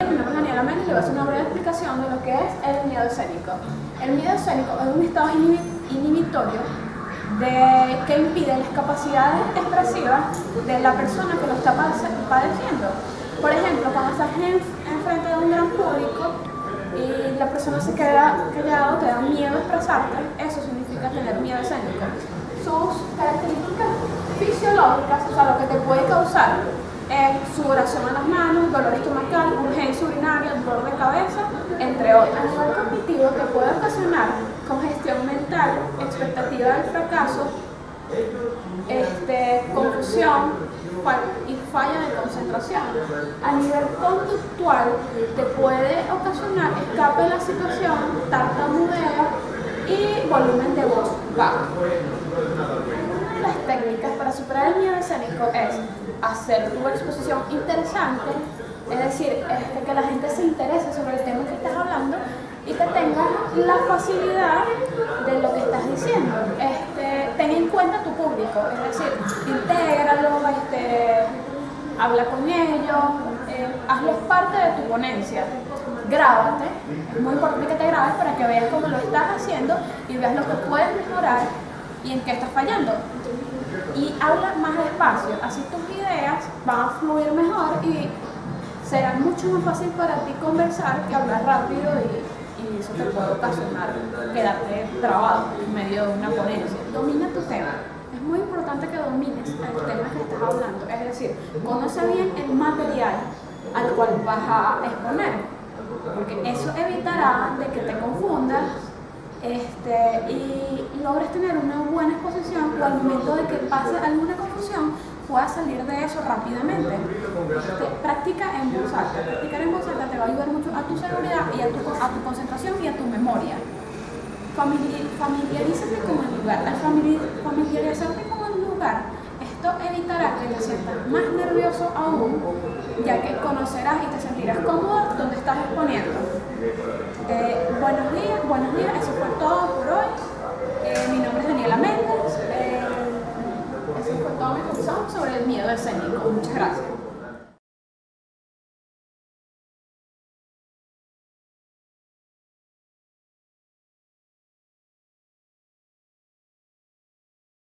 Nombre es Daniela Méndez le voy a hacer una breve explicación de lo que es el miedo escénico. El miedo escénico es un estado inhibitorio de, que impide las capacidades expresivas de la persona que lo está padeciendo. Por ejemplo, cuando estás en, frente de un gran público y la persona se queda callado, te da miedo expresarte, eso significa tener miedo escénico. Sus características fisiológicas, o sea, lo que te puede causar es sudoración a las manos, dolor estomacal, urgencia urinaria, dolor de cabeza, entre. A nivel cognitivo te puede ocasionar congestión mental, expectativa del fracaso, este, confusión y falla de concentración. A nivel conductual te puede ocasionar escape de la situación, tartamudeo y volumen de voz bajo las técnicas para superar el miedo es hacer tu exposición interesante, es decir, este, que la gente se interese sobre el tema que estás hablando y que tenga la facilidad de lo que estás diciendo. Este, ten en cuenta tu público, es decir, intégralo, este, habla con ellos, eh, hazlos parte de tu ponencia. Grábate, es muy importante que te grabes para que veas cómo lo estás haciendo y veas lo que puedes mejorar y en qué estás fallando. Y habla más despacio, así tus ideas van a fluir mejor y será mucho más fácil para ti conversar que hablar rápido y, eso te puede ocasionar quedarte trabado en medio de una ponencia. Domina tu tema. Es muy importante que domines el tema que estás hablando, es decir, conoce bien el material al cual vas a exponer, porque eso evitará de que te confundas este, y logres tener una buena exposición o al momento de que pase alguna confusión puedas salir de eso rápidamente. Este, practica en voz. Practicar en voz te va a ayudar mucho a tu seguridad y a tu, a tu concentración y a tu memoria. familiarízate con el lugar. Al familiarizarte con el lugar, esto evitará que te sientas más nervioso aún, ya que conocerás y te sentirás cómodo donde estás exponiendo. Eh, buenos días, buenos días, eso fue todo por hoy. Eh, mi nombre es Daniela Méndez. Eh, eso fue todo mi sobre el miedo escénico. Muchas gracias.